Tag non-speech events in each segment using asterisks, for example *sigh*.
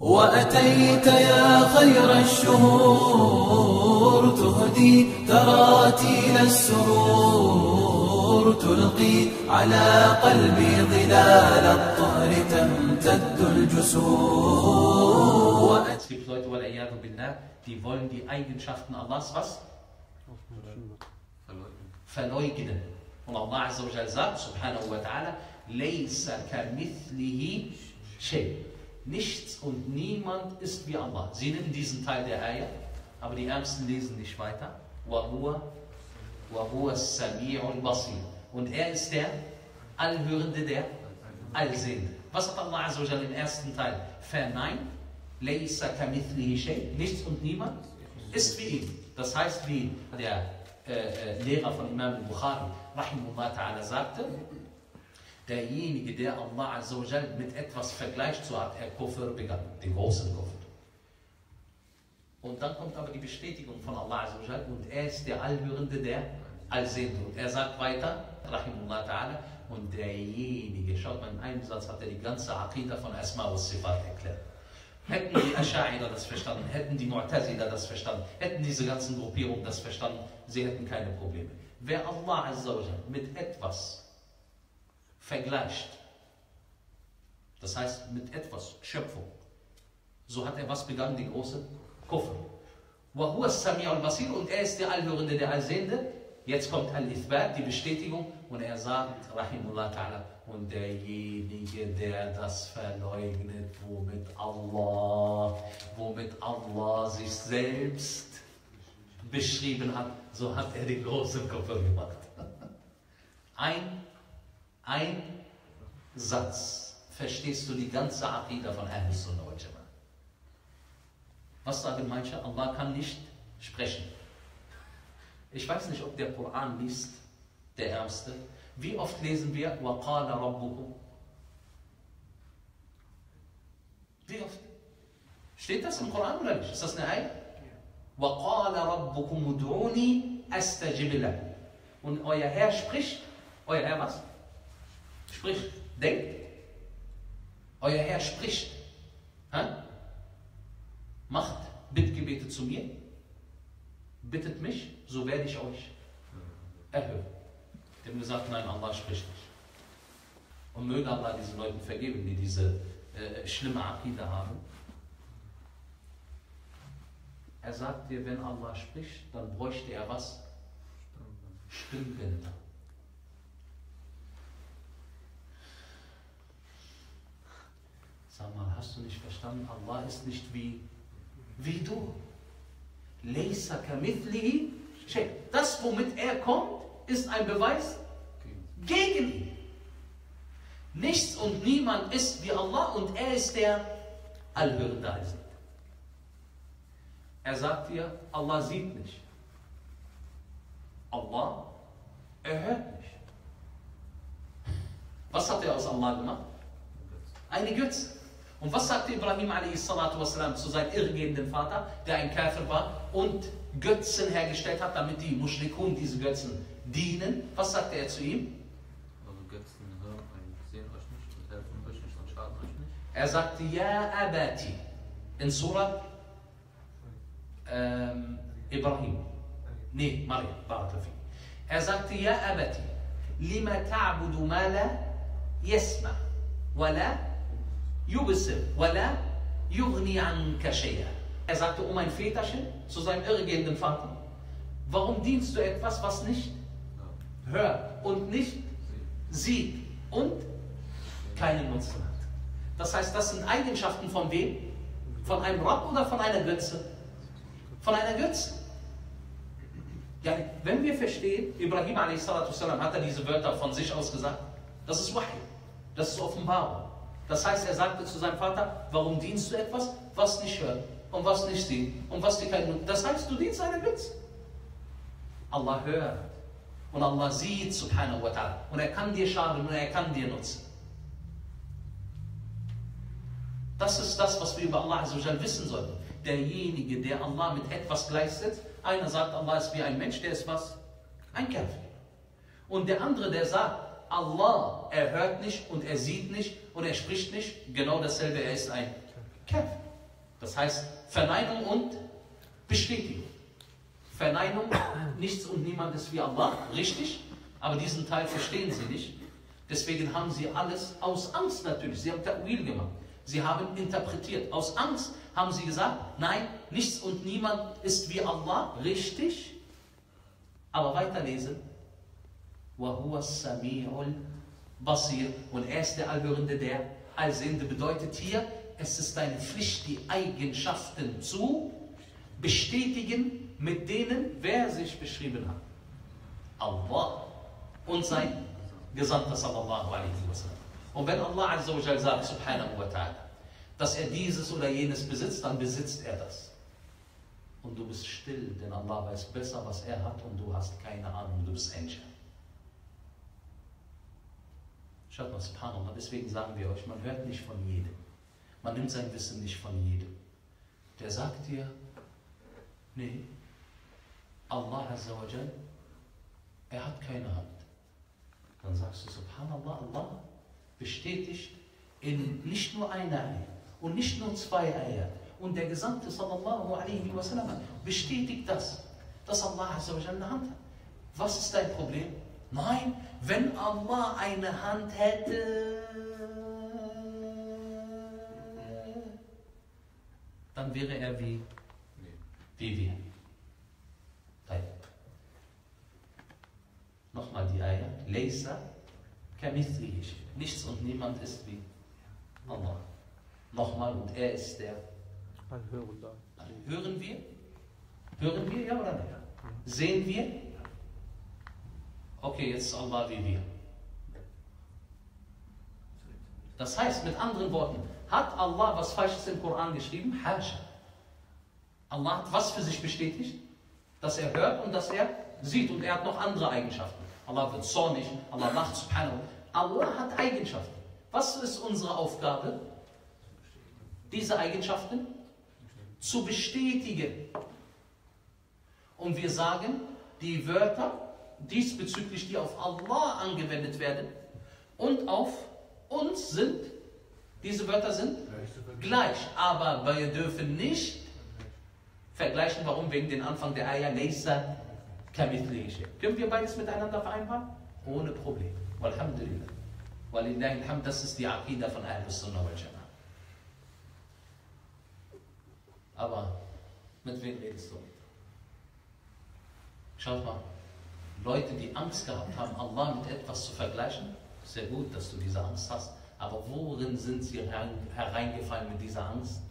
وأتيت يا خير الشهور تهدي تراتيل السرور تلقي على قلبي ظلال الطهر تمتد الجسور Es gibt Leute, billah, die wollen die Eigenschaften Allahs was? Verleugnen. Und Allah Azza wa Jal sagt, subhanahu wa ta'ala, Laysa kamithlihi shay. Nichts und niemand ist wie Allah. Sie nehmen diesen Teil der Ayah, aber die Ärmsten lesen nicht weiter. Und er ist der Allhörende, der Allsehende. Was hat Allah Azzawajal im ersten Teil verneint? Nichts und niemand ist wie ihn. Das heißt, wie der äh, äh, Lehrer von Imam al-Bukhari sagte, derjenige, der Allah Azza wa Jal mit etwas vergleicht, so hat er Kufr begangen, den großen Kufr. Und dann kommt aber die Bestätigung von Allah Azza wa Jal und er ist der Allhörende, der Allsehende. Und er sagt weiter, rahimullah ta'ala, und derjenige, schaut mal, in einem Satz hat er die ganze Aqidah von Asma wa Sifat erklärt. Hätten die Asha'ira das verstanden, hätten die Mu'tazila das verstanden, hätten diese ganzen Gruppierungen das verstanden, sie hätten keine Probleme. Wer Allah Azza wa Jal mit etwas vergleicht. Das heißt mit etwas, Schöpfung. So hat er was begangen, den großen Koffer. Und er ist der Allhörende, der Allsehende. Jetzt kommt Al-Ithbat, die Bestätigung. Und er sagt, Rahimullah Ta'ala, und derjenige, der das verleugnet, womit Allah, womit Allah sich selbst beschrieben hat, so hat er den großen Koffer gemacht. *laughs* Ein ein Satz verstehst du die ganze Aqidah von Ahlus Sunnah wal Jama'ah. Was sagen manche? Allah kann nicht sprechen. Ich weiß nicht, ob der Koran liest, der Ärmste. Wie oft lesen wir وَقَالَ رَبُّكُمْ Wie oft? Steht das im Koran oder nicht? Ist das eine Eier? وَقَالَ رَبُّكُمْ مُدْعُونِي أَسْتَجِبِ لَكُمْ Und euer Herr spricht. Euer Herr was? Spricht. Denkt. Euer Herr spricht. Ha? Macht Bittgebete zu mir. Bittet mich, so werde ich euch erhöhen. Haben gesagt, nein, Allah spricht nicht. Und möge Allah diesen Leuten vergeben, die diese äh, schlimme Aqidah haben. Er sagt dir, wenn Allah spricht, dann bräuchte er was? Stimmbänder. Sag mal, hast du nicht verstanden? Allah ist nicht wie, wie du. Laysa kamithlihi. Das, womit er kommt, ist ein Beweis gegen ihn. Nichts und niemand ist wie Allah und er ist der Allhörende. Allsehende. Er sagt dir, Allah sieht nicht. Allah, er hört nicht. Was hat er aus Allah gemacht? Eine Götze. Und was sagte Ibrahim a.s. zu seinem irrgehenden Vater, der ein Käfer war und Götzen hergestellt hat, damit die Mushrikun diese Götzen dienen? Was sagte er zu ihm? Er sagte, Ja Abati, in Surah ähm, Ibrahim. Nee, Maryam, Barakafi. Er sagte, Ja Abati, lima ta'budu ma la yasma, wa la yubsir, wa la yughni anka shay'a. Er sagte, oh mein Väterchen, zu seinem irregehenden Vater, warum dienst du etwas, was nicht hört und nicht sieht und keinen Nutzen hat? Das heißt, das sind Eigenschaften von wem? Von einem Rabb oder von einer Götze? Von einer Götze. Ja, wenn wir verstehen, Ibrahim a.s. hat er diese Wörter von sich aus gesagt, das ist Wahy, das ist Offenbarung. Das heißt, er sagte zu seinem Vater, warum dienst du etwas, was nicht hört und was nicht sieht und was dir keinen Das heißt, du dienst einer Götze. Allah hört und Allah sieht, subhanahu wa ta'ala. Und er kann dir schaden und er kann dir nutzen. Das ist das, was wir über Allah wissen sollten. Derjenige, der Allah mit etwas gleichsetzt, einer sagt, Allah ist wie ein Mensch, der ist was? Ein Kafir. Und der andere, der sagt, Allah, er hört nicht und er sieht nicht und er spricht nicht, genau dasselbe, er ist ein Kafir. Das heißt Verneinung und Bestätigung. Verneinung, *coughs* nichts und niemand ist wie Allah, richtig, aber diesen Teil verstehen sie nicht. Deswegen haben sie alles aus Angst natürlich, sie haben Ta'wil gemacht. Sie haben interpretiert. Aus Angst haben sie gesagt, nein, nichts und niemand ist wie Allah, richtig. Aber weiterlesen. Und er ist der Allhörende, der Allsehende. Bedeutet hier, es ist deine Pflicht, die Eigenschaften zu bestätigen, mit denen wer sich beschrieben hat. Allah und sein Gesandter sallallahu alaihi wasallam. Und wenn Allah azza wa jal sagt, subhanahu wa ta'ala, dass er dieses oder jenes besitzt, dann besitzt er das. Und du bist still, denn Allah weiß besser, was er hat und du hast keine Ahnung, du bist entschärft. Schaut mal, subhanallah, deswegen sagen wir euch, man hört nicht von jedem. Man nimmt sein Wissen nicht von jedem. Der sagt dir, nee, Allah Azza wa Jal, er hat keine Hand. Dann sagst du, subhanallah, Allah bestätigt in nicht nur einer Eier und nicht nur zwei Eier. Und der Gesandte sallallahu alaihi wasallam bestätigt das, dass Allah Azza wa Jal eine Hand hat. Was ist dein Problem? Nein, wenn Allah eine Hand hätte, dann wäre er wie, wie wir. Nochmal die Eier. Leisa kamithlihi shay. Nichts und niemand ist wie Allah. Nochmal, und er ist der. Allhörender. Hören wir? Hören wir, ja oder nein? Sehen wir? Okay, jetzt Allah wie wir. Das heißt, mit anderen Worten, hat Allah was Falsches im Koran geschrieben? Hasha. Allah hat was für sich bestätigt? Dass er hört und dass er sieht und er hat noch andere Eigenschaften. Allah wird zornig, Allah lacht, subhanahu. Allah hat Eigenschaften. Was ist unsere Aufgabe? Diese Eigenschaften zu bestätigen. Und wir sagen, die Wörter diesbezüglich, die auf Allah angewendet werden und auf uns sind, diese Wörter sind gleich. Aber wir dürfen nicht vergleichen, warum wegen den Anfang der Ayah Laysa kamithlihi shay. Können wir beides miteinander vereinbaren? Ohne Problem. Walhamdulillah. Walillahi das ist die Aqidah von Ahlus Sunnah wal Jama'ah. Aber mit wem redest du? Schaut mal, Leute, die Angst gehabt haben, Allah mit etwas zu vergleichen, sehr gut, dass du diese Angst hast. Aber worin sind sie herein- hereingefallen mit dieser Angst?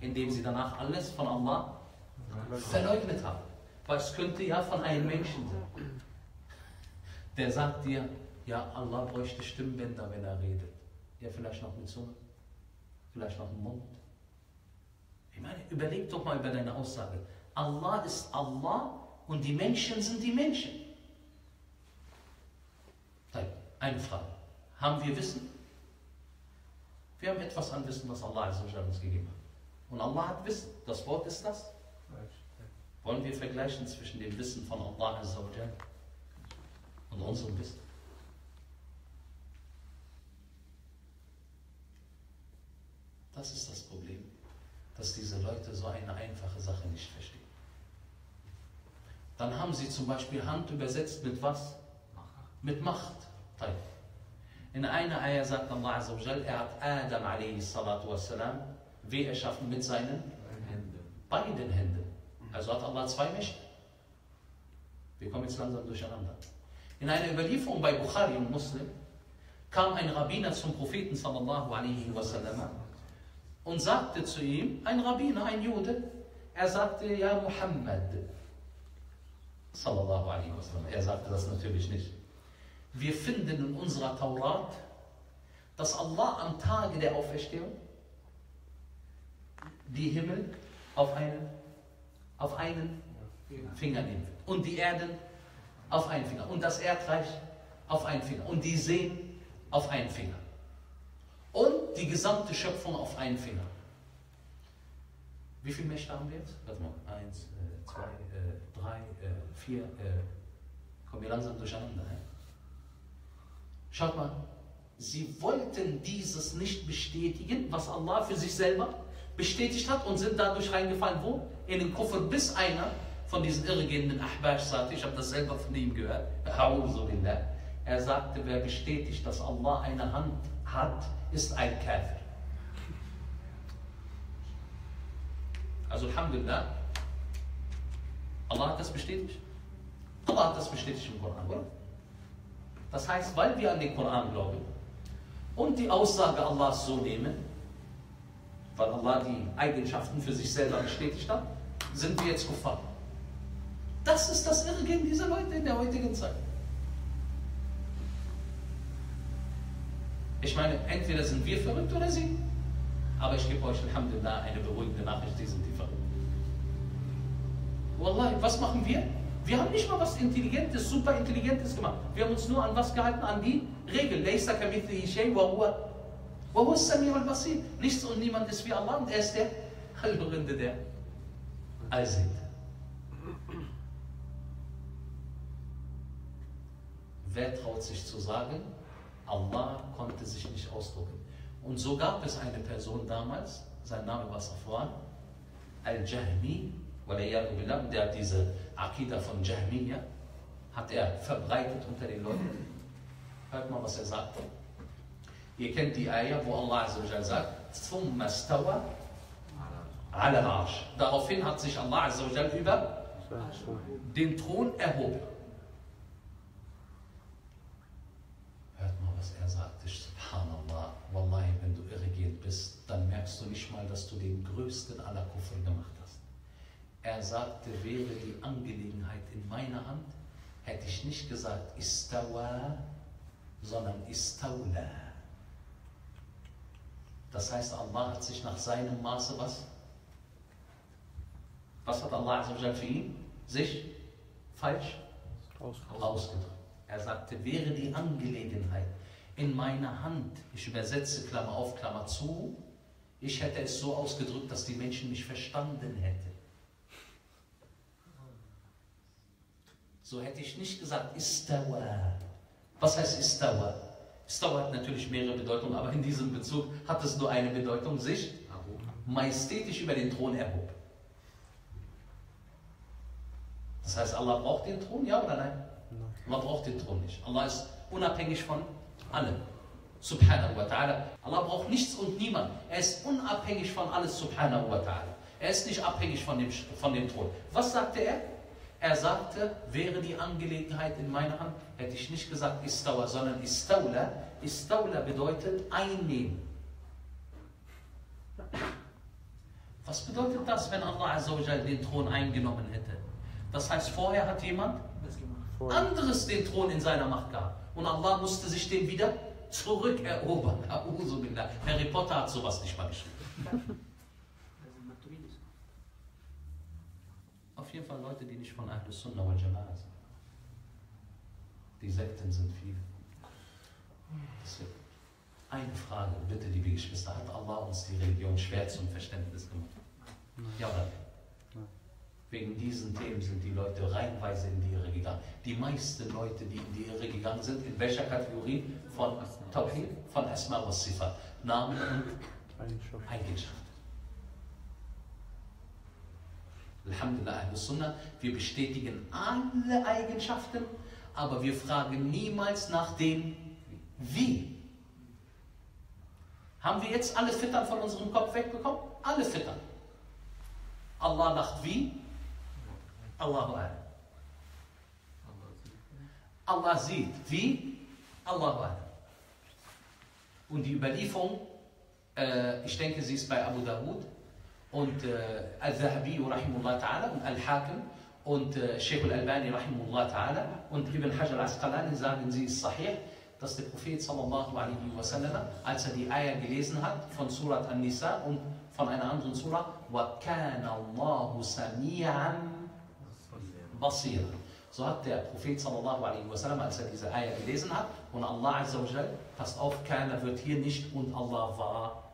Indem sie danach alles von Allah verleugnet haben. Weil es könnte ja von einem Menschen sein. Der sagt dir, ja, Allah bräuchte Stimmbänder, wenn er redet. Ja, vielleicht noch eine Zunge, vielleicht noch einen Mund. Ich meine, überleg doch mal über deine Aussage. Allah ist Allah und die Menschen sind die Menschen. Eine Frage. Haben wir Wissen? Wir haben etwas an Wissen, was Allah uns gegeben hat. Und Allah hat Wissen. Das Wort ist das. Wollen wir vergleichen zwischen dem Wissen von Allah und unserem Wissen? Das ist das Problem, dass diese Leute so eine einfache Sache nicht verstehen. Dann haben sie zum Beispiel Hand übersetzt mit was? Mit Macht. In einer Eier sagt Allah Azza er hat Adam alayhi wassalam weh erschaffen mit seinen Händen. Beiden Händen. Also hat Allah zwei Mächte. Wir kommen jetzt langsam durcheinander. In einer Überlieferung bei Bukhari und Muslim kam ein Rabbiner zum Propheten sallallahu alaihi wasallam und sagte zu ihm, ein Rabbiner, ein Jude, er sagte, ja Muhammad, sallallahu alaihi wasallam. Er sagte das natürlich nicht. Wir finden in unserer Taurat, dass Allah am Tage der Auferstehung die Himmel auf einen, auf einen Finger nehmen wird und die Erden auf einen Finger und das Erdreich auf einen Finger und die Seen auf einen Finger und die gesamte Schöpfung auf einen Finger. Wie viele Mächte haben wir jetzt? Warte mal, eins, äh, zwei, äh, drei, äh, vier, äh, kommen wir langsam durcheinander. Hä? Schaut mal, sie wollten dieses nicht bestätigen, was Allah für sich selber bestätigt hat und sind dadurch reingefallen, wo? In den Kuffer, bis einer von diesen irregehenden Ahbash sagte, ich habe das selber von ihm gehört, er sagte, wer bestätigt, dass Allah eine Hand hat, ist ein Kafir. Also Alhamdulillah, Allah hat das bestätigt. Allah hat das bestätigt im Koran, oder? Das heißt, weil wir an den Koran glauben und die Aussage Allahs so nehmen, weil Allah die Eigenschaften für sich selber bestätigt hat, sind wir jetzt Kuffar. Das ist das Irrgehen dieser Leute in der heutigen Zeit. Ich meine, entweder sind wir verrückt oder sie. Aber ich gebe euch, Alhamdulillah, eine beruhigende Nachricht, die sind die verrückt. Wallahi, was machen wir? Wir haben nicht mal was Intelligentes, super Intelligentes gemacht. Wir haben uns nur an was gehalten? An die Regel. Nichts und niemand ist wie Allah und er ist der *laughs* Allhörende, der Allsehende. Wer traut sich zu sagen, Allah konnte sich nicht ausdrücken? Und so gab es eine Person damals, sein Name war Safwan, Al-Jahmi, der hat diese Akida von Jahmiya, hat er verbreitet unter den Leuten. Hört mal, was er sagt. Ihr kennt die Eier, wo Allah sagt, ثم استوى على العرش. Daraufhin hat sich Allah über den Thron erhoben. was er sagte, Subhanallah, Wallahi, wenn du irregehend bist, dann merkst du nicht mal, dass du den größten aller Kuffer gemacht hast. Er sagte, wäre die Angelegenheit in meiner Hand, hätte ich nicht gesagt istawa, sondern istawla. Das heißt, Allah hat sich nach seinem Maße was? Was hat Allah für ihn? Sich falsch ausgedrückt. Er sagte, wäre die Angelegenheit in meiner Hand. Ich übersetze Klammer auf Klammer zu. Ich hätte es so ausgedrückt, dass die Menschen mich verstanden hätten. So hätte ich nicht gesagt Istawa. Was heißt Istawa? Istawa hat natürlich mehrere Bedeutungen, aber in diesem Bezug hat es nur eine Bedeutung, sich majestätisch über den Thron erhob. Das heißt, Allah braucht den Thron, ja oder nein? Allah braucht den Thron nicht. Allah ist unabhängig von allem. Subhanahu wa ta'ala. Allah braucht nichts und niemand. Er ist unabhängig von alles, subhanahu wa ta'ala. Er ist nicht abhängig von dem, von dem Thron. Was sagte er? Er sagte, wäre die Angelegenheit in meiner Hand, hätte ich nicht gesagt Istawa, sondern Istawla. Istawla bedeutet einnehmen. Was bedeutet das, wenn Allah den Thron eingenommen hätte? Das heißt, vorher hat jemand anderes den Thron in seiner Macht gehabt. Und Allah musste sich den wieder zurückerobern. Harry Potter hat sowas nicht mal geschrieben. *laughs* Auf jeden Fall Leute, die nicht von Ahlus Sunnah wal Jama'ah sind. Die Sekten sind viele. Eine Frage, bitte, liebe Geschwister, hat Allah uns die Religion schwer zum Verständnis gemacht? Ja oder nein? Wegen diesen Themen sind die Leute reihenweise in die Irre gegangen. Die meisten Leute, die in die Irre gegangen sind, in welcher Kategorie? Von Tawhid, von Asma wa Sifat. Namen und Eigenschaften. Alhamdulillah, Sunnah, wir bestätigen alle Eigenschaften, aber wir fragen niemals nach dem Wie. Haben wir jetzt alle Fittern von unserem Kopf wegbekommen? Alle Fittern. Allah macht wie? Allahu A'lam. Allah sieht. Wie? Allahu A'lam. Und die Überlieferung, äh, ich denke, sie ist bei Abu Dawud und äh, Al-Zahabi rahimullah ta'ala und Al-Hakim und äh, Sheikh Al-Albani rahimullah ta'ala und Ibn Hajar al-Asqalani sagen, sie ist sahih, dass der Prophet sallallahu alaihi wasallam, als er die Eier gelesen hat von Surat An-Nisa und von einer anderen Surah, وَكَانَ اللَّهُ سَمِيعًا basira. So hat der Prophet sallallahu alaihi wasallam, als er diese Eier gelesen hat, und Allah azza wa passt auf, keiner wird hier nicht und Allah war.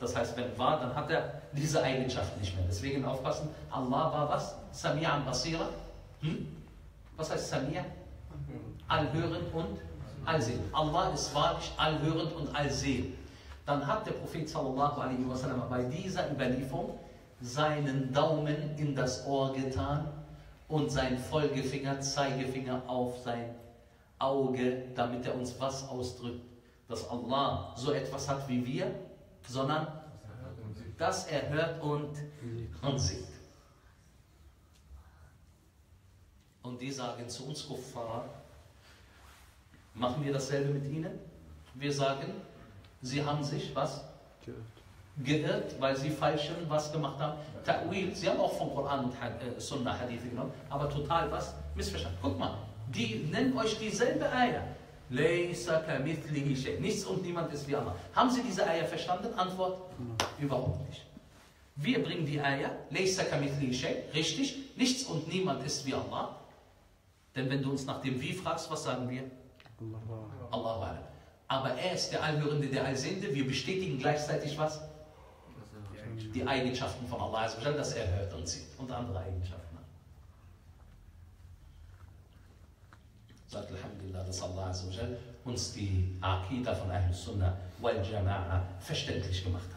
Das heißt, wenn war, dann hat er diese Eigenschaft nicht mehr. Deswegen aufpassen, Allah war was? Sami'an basira. Hm? Was heißt Sami'? Allhörend und allsehend. Allah ist wahrlich allhörend und allsehend. dann hat der Prophet sallallahu alaihi wasallam bei dieser Überlieferung seinen Daumen in das Ohr getan und seinen Folgefinger, Zeigefinger auf sein Auge, damit er uns was ausdrückt, dass Allah so etwas hat wie wir, sondern dass er hört und, und sieht. Und die sagen zu uns Kuffar, machen wir dasselbe mit ihnen? Wir sagen, sie haben sich was? Geirrt, weil sie falschen was gemacht haben. Ta'wil, sie haben auch vom Koran und äh, Sunnah Hadith genommen, aber total was? Missverstanden. Guck mal, die nennen euch dieselbe Eier. Nichts und niemand ist wie Allah. Haben Sie diese Eier verstanden? Antwort: Überhaupt nicht. Wir bringen die Eier, richtig. Nichts und niemand ist wie Allah. Denn wenn du uns nach dem Wie fragst, was sagen wir? Allahu Alam. Aber er ist der Allhörende, der Allsehende. Wir bestätigen gleichzeitig was? Die Eigenschaften von Allah, dass er hört und sieht und andere Eigenschaften hat. Sagt Alhamdulillah, dass Allah uns die Aqidah von Ahl Sunnah wal Jama'a verständlich gemacht hat.